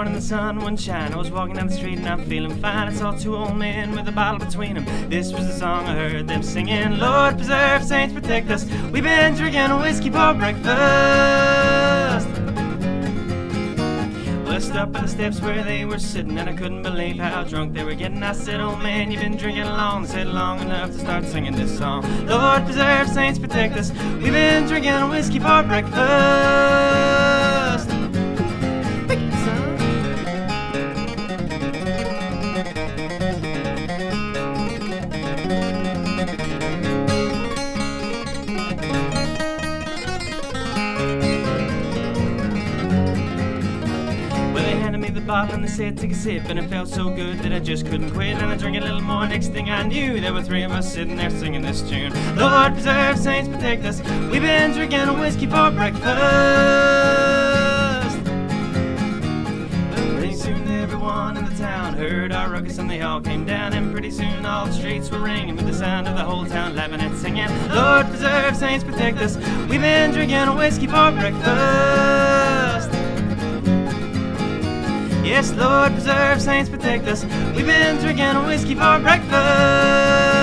morning the sun wouldn't shine. I was walking down the street and I'm feeling fine. I saw two old men with a bottle between them. This was the song I heard them singing. Lord preserve, saints protect us. We've been drinking whiskey for breakfast. Well, I stopped by the steps where they were sitting, and I couldn't believe how drunk they were getting. I said, "Old man, you've been drinking long." Said, "Long enough to start singing this song." The Lord preserve, saints protect us. We've been drinking whiskey for breakfast. Pick it, son. Bottle and they said, take a sip. And it felt so good that I just couldn't quit. And I drank a little more. Next thing I knew, there were three of us sitting there singing this tune. Lord preserve, saints protect us. We've been drinking whiskey for breakfast. Pretty soon everyone in the town heard our ruckus and they all came down. And pretty soon all the streets were ringing with the sound of the whole town laughing and singing. Lord preserve, saints protect us. We've been drinking whiskey for breakfast. Lord, preserve, saints, protect us. We've been drinking whiskey for breakfast.